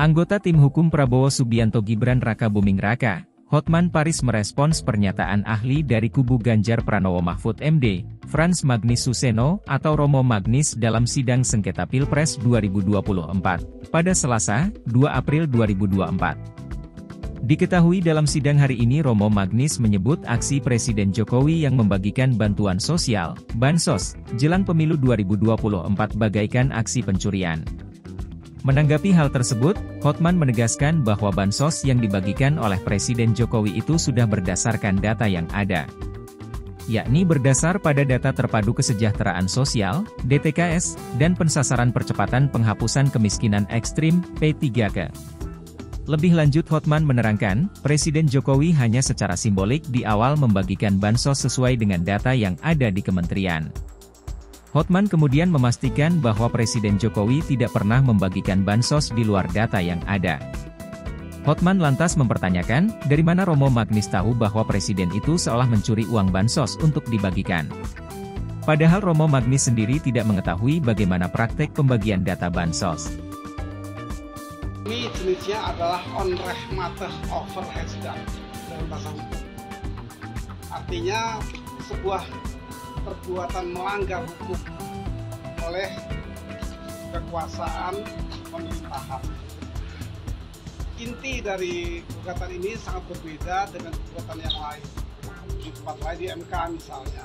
Anggota tim hukum Prabowo Subianto Gibran Raka Buming Raka, Hotman Paris merespons pernyataan ahli dari kubu Ganjar Pranowo Mahfud MD, Franz Magnis Suseno, atau Romo Magnis dalam sidang sengketa Pilpres 2024, pada Selasa, 2 April 2024. Diketahui dalam sidang hari ini Romo Magnis menyebut aksi Presiden Jokowi yang membagikan bantuan sosial, Bansos, jelang pemilu 2024 bagaikan aksi pencurian. Menanggapi hal tersebut, Hotman menegaskan bahwa bansos yang dibagikan oleh Presiden Jokowi itu sudah berdasarkan data yang ada. Yakni berdasar pada data terpadu kesejahteraan sosial, DTKS, dan pensasaran percepatan penghapusan kemiskinan ekstrim, P3K. Lebih lanjut Hotman menerangkan, Presiden Jokowi hanya secara simbolik di awal membagikan bansos sesuai dengan data yang ada di kementerian. Hotman kemudian memastikan bahwa Presiden Jokowi tidak pernah membagikan bansos di luar data yang ada. Hotman lantas mempertanyakan, dari mana Romo Magnis tahu bahwa Presiden itu seolah mencuri uang bansos untuk dibagikan. Padahal Romo Magnis sendiri tidak mengetahui bagaimana praktek pembagian data bansos. Ini jenisnya adalah on rehmateh over dalam bahasa. Artinya sebuah perbuatan melanggar hukum oleh kekuasaan pemerintahan. Inti dari gugatan ini sangat berbeda dengan gugatan yang lain. Di tempat lain di MK misalnya.